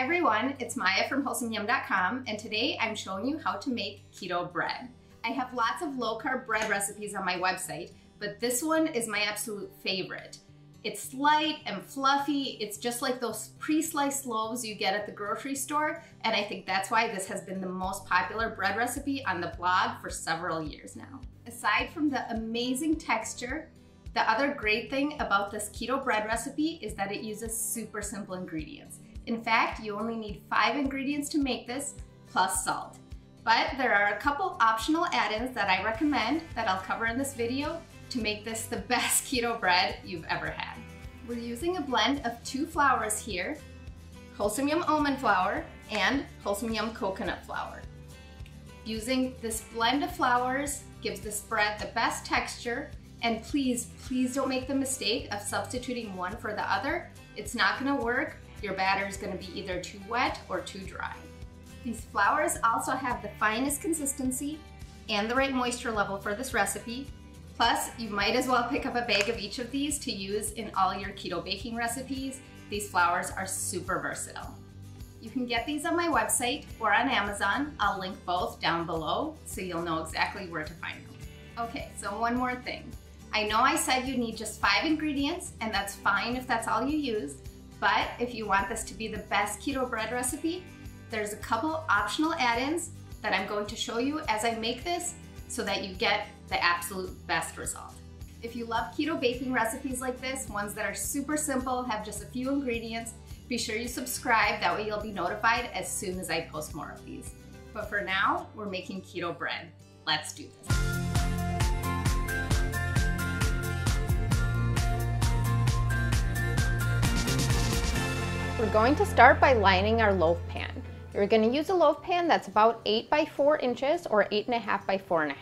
Hi everyone, it's Maya from WholesomeYum.com and today I'm showing you how to make keto bread. I have lots of low carb bread recipes on my website, but this one is my absolute favorite. It's light and fluffy. It's just like those pre-sliced loaves you get at the grocery store. And I think that's why this has been the most popular bread recipe on the blog for several years now. Aside from the amazing texture, the other great thing about this keto bread recipe is that it uses super simple ingredients. In fact, you only need five ingredients to make this, plus salt. But there are a couple optional add-ins that I recommend that I'll cover in this video to make this the best keto bread you've ever had. We're using a blend of two flours here, Wholesome Yum almond flour and Wholesome Yum coconut flour. Using this blend of flours gives this bread the best texture and please, please don't make the mistake of substituting one for the other. It's not gonna work. Your batter is gonna be either too wet or too dry. These flours also have the finest consistency and the right moisture level for this recipe, Plus, you might as well pick up a bag of each of these to use in all your keto baking recipes. These flours are super versatile. You can get these on my website or on Amazon. I'll link both down below so you'll know exactly where to find them. Okay, so one more thing. I know I said you need just five ingredients and that's fine if that's all you use, but if you want this to be the best keto bread recipe, there's a couple optional add-ins that I'm going to show you as I make this so that you get the absolute best result. If you love keto baking recipes like this, ones that are super simple, have just a few ingredients, be sure you subscribe, that way you'll be notified as soon as I post more of these. But for now, we're making keto bread. Let's do this. We're going to start by lining our loaf pan. You're going to use a loaf pan that's about 8 by 4 inches or 8.5 by 4.5.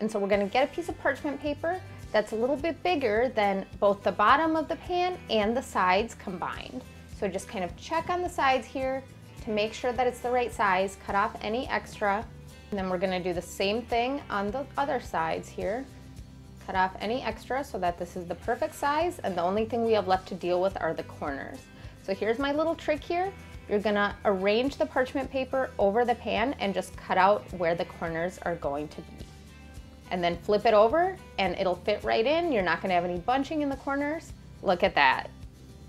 And so we're going to get a piece of parchment paper that's a little bit bigger than both the bottom of the pan and the sides combined. So just kind of check on the sides here to make sure that it's the right size, cut off any extra. And then we're going to do the same thing on the other sides here. Cut off any extra so that this is the perfect size and the only thing we have left to deal with are the corners. So here's my little trick here. You're gonna arrange the parchment paper over the pan and just cut out where the corners are going to be. And then flip it over and it'll fit right in. You're not gonna have any bunching in the corners. Look at that.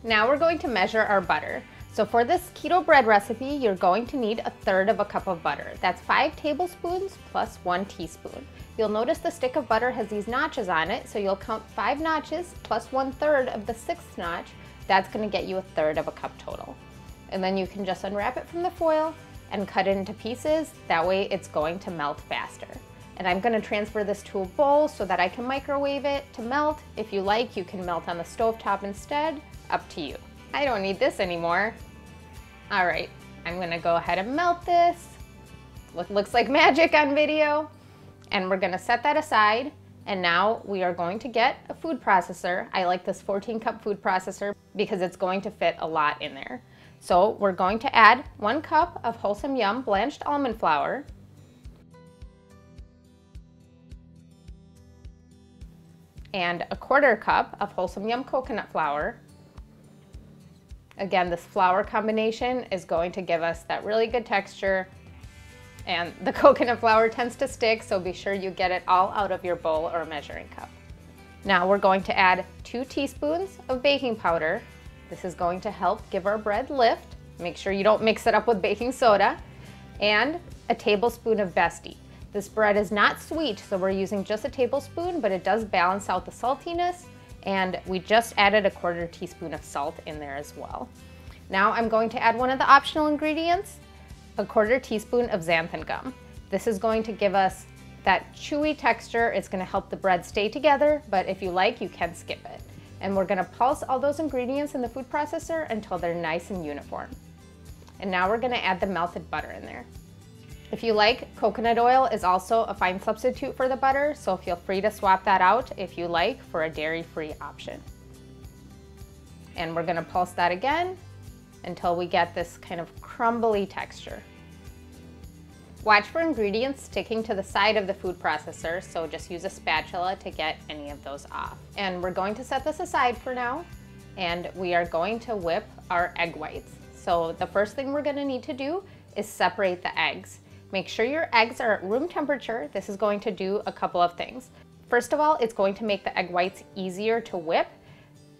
Now we're going to measure our butter. So for this keto bread recipe, you're going to need a third of a cup of butter. That's five tablespoons plus one teaspoon. You'll notice the stick of butter has these notches on it, so you'll count five notches plus one third of the sixth notch. That's gonna get you a third of a cup total and then you can just unwrap it from the foil and cut it into pieces. That way it's going to melt faster. And I'm gonna transfer this to a bowl so that I can microwave it to melt. If you like, you can melt on the stove top instead, up to you. I don't need this anymore. All right, I'm gonna go ahead and melt this. Look, looks like magic on video. And we're gonna set that aside. And now we are going to get a food processor. I like this 14 cup food processor because it's going to fit a lot in there. So we're going to add one cup of Wholesome Yum blanched almond flour, and a quarter cup of Wholesome Yum coconut flour. Again, this flour combination is going to give us that really good texture and the coconut flour tends to stick, so be sure you get it all out of your bowl or measuring cup. Now we're going to add two teaspoons of baking powder this is going to help give our bread lift. Make sure you don't mix it up with baking soda. And a tablespoon of Besti. This bread is not sweet, so we're using just a tablespoon, but it does balance out the saltiness. And we just added a quarter teaspoon of salt in there as well. Now I'm going to add one of the optional ingredients, a quarter teaspoon of xanthan gum. This is going to give us that chewy texture. It's gonna help the bread stay together, but if you like, you can skip it and we're gonna pulse all those ingredients in the food processor until they're nice and uniform. And now we're gonna add the melted butter in there. If you like, coconut oil is also a fine substitute for the butter, so feel free to swap that out if you like for a dairy-free option. And we're gonna pulse that again until we get this kind of crumbly texture. Watch for ingredients sticking to the side of the food processor, so just use a spatula to get any of those off. And we're going to set this aside for now, and we are going to whip our egg whites. So the first thing we're gonna need to do is separate the eggs. Make sure your eggs are at room temperature. This is going to do a couple of things. First of all, it's going to make the egg whites easier to whip.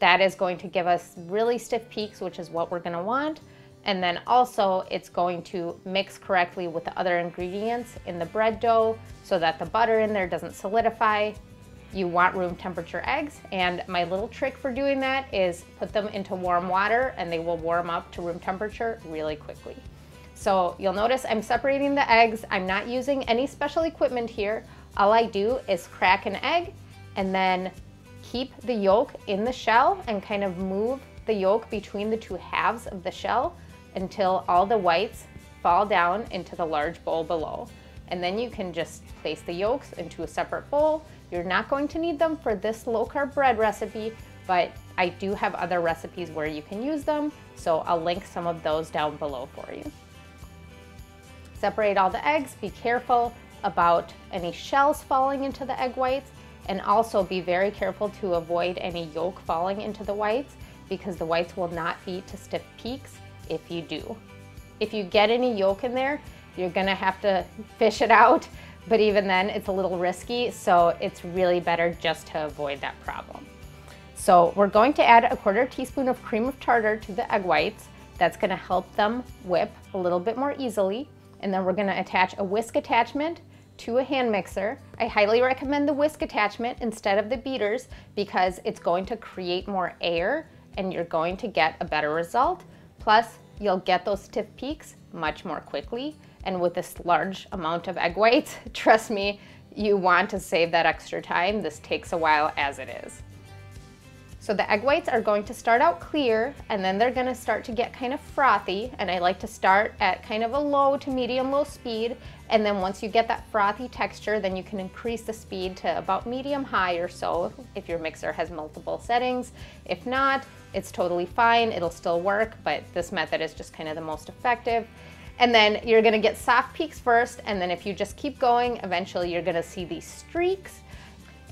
That is going to give us really stiff peaks, which is what we're gonna want. And then also it's going to mix correctly with the other ingredients in the bread dough so that the butter in there doesn't solidify. You want room temperature eggs and my little trick for doing that is put them into warm water and they will warm up to room temperature really quickly. So you'll notice I'm separating the eggs. I'm not using any special equipment here. All I do is crack an egg and then keep the yolk in the shell and kind of move the yolk between the two halves of the shell until all the whites fall down into the large bowl below. And then you can just place the yolks into a separate bowl. You're not going to need them for this low carb bread recipe, but I do have other recipes where you can use them, so I'll link some of those down below for you. Separate all the eggs, be careful about any shells falling into the egg whites, and also be very careful to avoid any yolk falling into the whites because the whites will not beat to stiff peaks if you do. If you get any yolk in there, you're gonna have to fish it out, but even then it's a little risky, so it's really better just to avoid that problem. So we're going to add a quarter teaspoon of cream of tartar to the egg whites. That's gonna help them whip a little bit more easily. And then we're gonna attach a whisk attachment to a hand mixer. I highly recommend the whisk attachment instead of the beaters because it's going to create more air and you're going to get a better result. Plus, you'll get those stiff peaks much more quickly. And with this large amount of egg whites, trust me, you want to save that extra time. This takes a while as it is. So the egg whites are going to start out clear and then they're gonna start to get kind of frothy and I like to start at kind of a low to medium low speed and then once you get that frothy texture then you can increase the speed to about medium high or so if your mixer has multiple settings. If not, it's totally fine, it'll still work, but this method is just kind of the most effective. And then you're gonna get soft peaks first and then if you just keep going, eventually you're gonna see these streaks.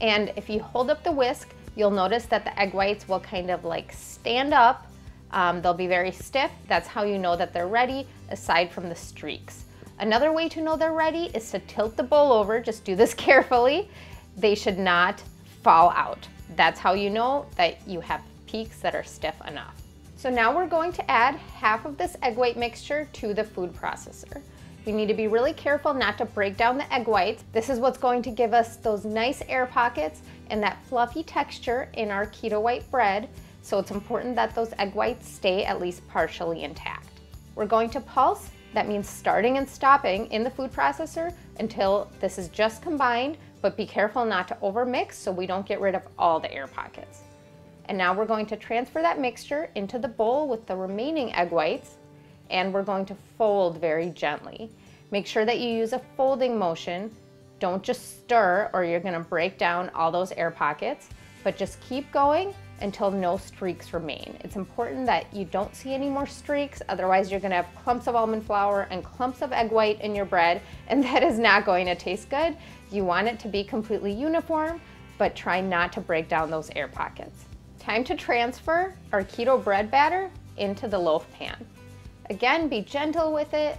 And if you hold up the whisk, You'll notice that the egg whites will kind of like stand up. Um, they'll be very stiff. That's how you know that they're ready, aside from the streaks. Another way to know they're ready is to tilt the bowl over. Just do this carefully. They should not fall out. That's how you know that you have peaks that are stiff enough. So now we're going to add half of this egg white mixture to the food processor. We need to be really careful not to break down the egg whites. This is what's going to give us those nice air pockets and that fluffy texture in our keto white bread. So it's important that those egg whites stay at least partially intact. We're going to pulse, that means starting and stopping in the food processor until this is just combined, but be careful not to overmix so we don't get rid of all the air pockets. And now we're going to transfer that mixture into the bowl with the remaining egg whites and we're going to fold very gently. Make sure that you use a folding motion. Don't just stir or you're gonna break down all those air pockets, but just keep going until no streaks remain. It's important that you don't see any more streaks, otherwise you're gonna have clumps of almond flour and clumps of egg white in your bread, and that is not going to taste good. You want it to be completely uniform, but try not to break down those air pockets. Time to transfer our keto bread batter into the loaf pan. Again, be gentle with it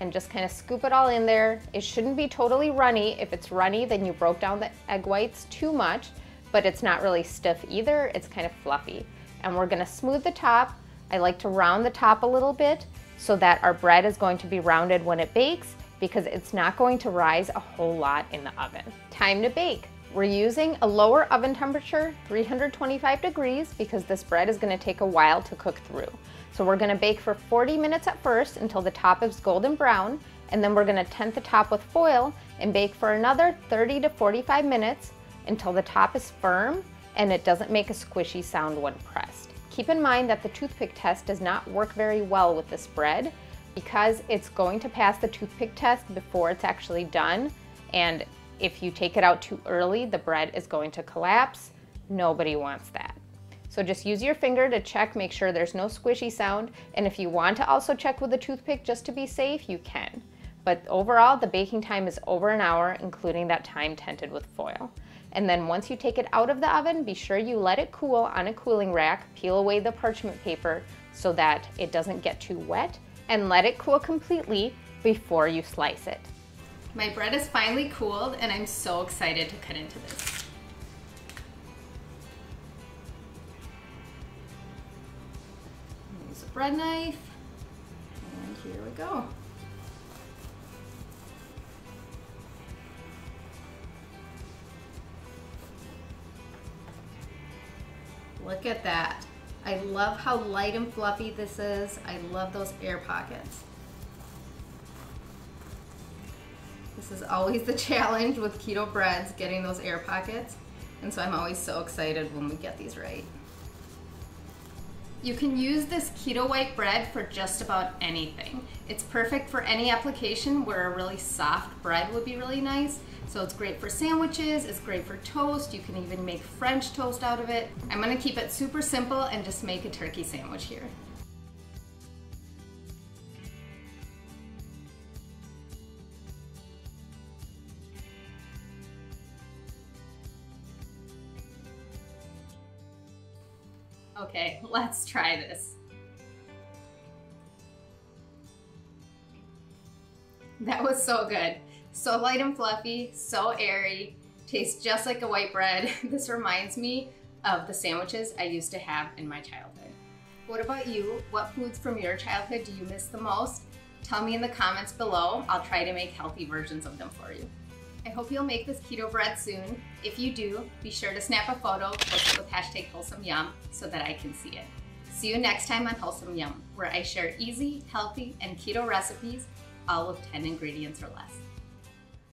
and just kind of scoop it all in there. It shouldn't be totally runny. If it's runny, then you broke down the egg whites too much, but it's not really stiff either. It's kind of fluffy. And we're gonna smooth the top. I like to round the top a little bit so that our bread is going to be rounded when it bakes because it's not going to rise a whole lot in the oven. Time to bake. We're using a lower oven temperature, 325 degrees, because this bread is gonna take a while to cook through. So we're gonna bake for 40 minutes at first until the top is golden brown, and then we're gonna tent the top with foil and bake for another 30 to 45 minutes until the top is firm and it doesn't make a squishy sound when pressed. Keep in mind that the toothpick test does not work very well with this bread because it's going to pass the toothpick test before it's actually done. And if you take it out too early, the bread is going to collapse. Nobody wants that. So just use your finger to check, make sure there's no squishy sound. And if you want to also check with a toothpick just to be safe, you can. But overall, the baking time is over an hour, including that time tented with foil. And then once you take it out of the oven, be sure you let it cool on a cooling rack, peel away the parchment paper so that it doesn't get too wet and let it cool completely before you slice it. My bread is finally cooled and I'm so excited to cut into this. Bread knife and here we go. Look at that. I love how light and fluffy this is. I love those air pockets. This is always the challenge with keto breads, getting those air pockets. And so I'm always so excited when we get these right. You can use this keto white bread for just about anything. It's perfect for any application where a really soft bread would be really nice. So it's great for sandwiches, it's great for toast, you can even make French toast out of it. I'm gonna keep it super simple and just make a turkey sandwich here. Okay, let's try this. That was so good. So light and fluffy, so airy, tastes just like a white bread. This reminds me of the sandwiches I used to have in my childhood. What about you? What foods from your childhood do you miss the most? Tell me in the comments below. I'll try to make healthy versions of them for you. I hope you'll make this keto bread soon. If you do, be sure to snap a photo, post it with hashtag WholesomeYum so that I can see it. See you next time on Wholesome Yum, where I share easy, healthy, and keto recipes, all with 10 ingredients or less.